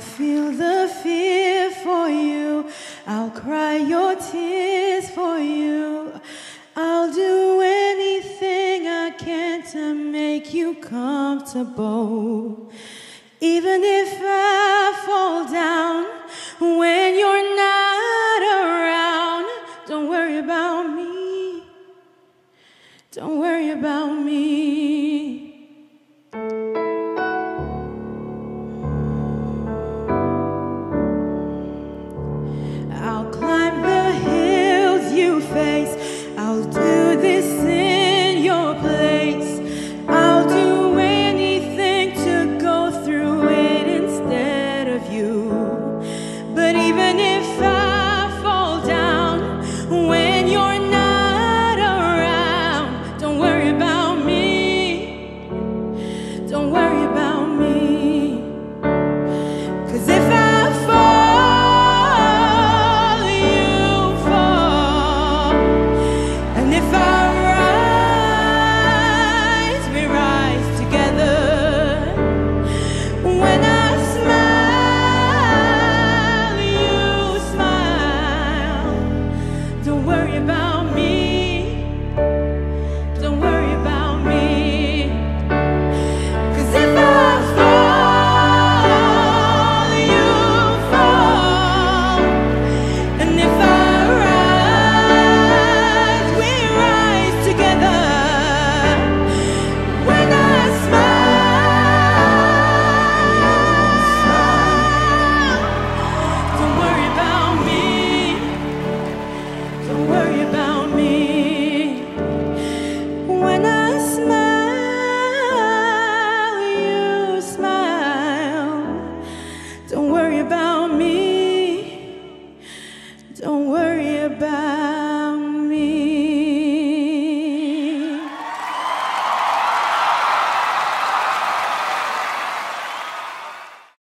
I'll feel the fear for you. I'll cry your tears for you. I'll do anything I can to make you comfortable. Even if I fall down when you're not around, don't worry about me. Don't worry about me.